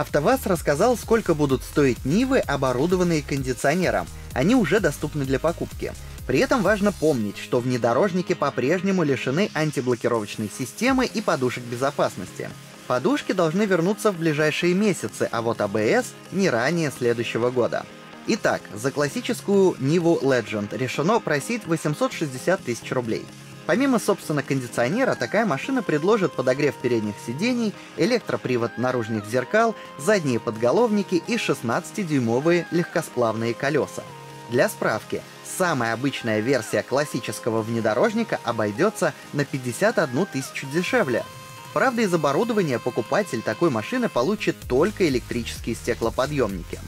АвтоВАЗ рассказал, сколько будут стоить Нивы, оборудованные кондиционером. Они уже доступны для покупки. При этом важно помнить, что внедорожники по-прежнему лишены антиблокировочной системы и подушек безопасности. Подушки должны вернуться в ближайшие месяцы, а вот АБС не ранее следующего года. Итак, за классическую Ниву Legend решено просить 860 тысяч рублей. Помимо, собственно, кондиционера, такая машина предложит подогрев передних сидений, электропривод наружных зеркал, задние подголовники и 16-дюймовые легкосплавные колеса. Для справки, самая обычная версия классического внедорожника обойдется на 51 тысячу дешевле. Правда, из оборудования покупатель такой машины получит только электрические стеклоподъемники.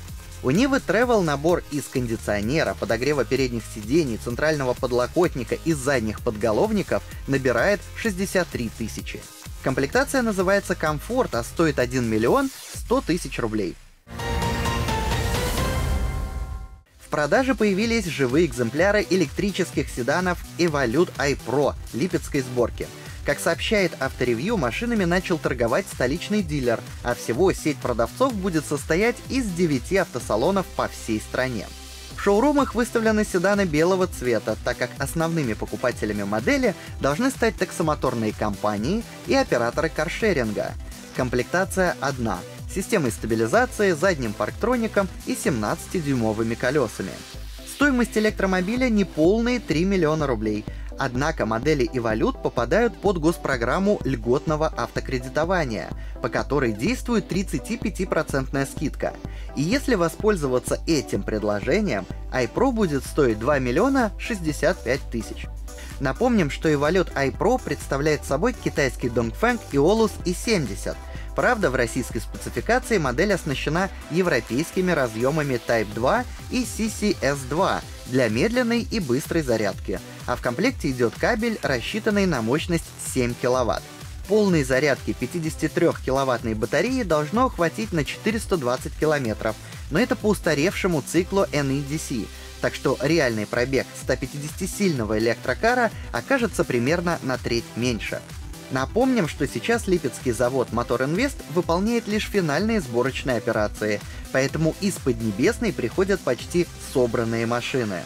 У Нивы Travel набор из кондиционера, подогрева передних сидений, центрального подлокотника и задних подголовников набирает 63 тысячи. Комплектация называется «Комфорт», а стоит 1 миллион 100 тысяч рублей. В продаже появились живые экземпляры электрических седанов Evolute iPro липецкой сборки — как сообщает авторевью, машинами начал торговать столичный дилер, а всего сеть продавцов будет состоять из 9 автосалонов по всей стране. В шоурумах выставлены седаны белого цвета, так как основными покупателями модели должны стать таксомоторные компании и операторы каршеринга. Комплектация одна — системой стабилизации, задним парктроником и 17-дюймовыми колесами. Стоимость электромобиля неполные 3 миллиона рублей — Однако модели и валют попадают под госпрограмму льготного автокредитования, по которой действует 35% скидка. И если воспользоваться этим предложением, iPro будет стоить 2 миллиона 65 тысяч. Напомним, что и валют iPro представляет собой китайский Dongfeng Aeolus i70. Правда, в российской спецификации модель оснащена европейскими разъемами Type 2 и CCS2 для медленной и быстрой зарядки — а в комплекте идет кабель, рассчитанный на мощность 7 кВт. Полной зарядки 53-киловаттной батареи должно хватить на 420 км, но это по устаревшему циклу NEDC, так что реальный пробег 150-сильного электрокара окажется примерно на треть меньше. Напомним, что сейчас липецкий завод Мотор Инвест выполняет лишь финальные сборочные операции, поэтому из Поднебесной приходят почти собранные машины.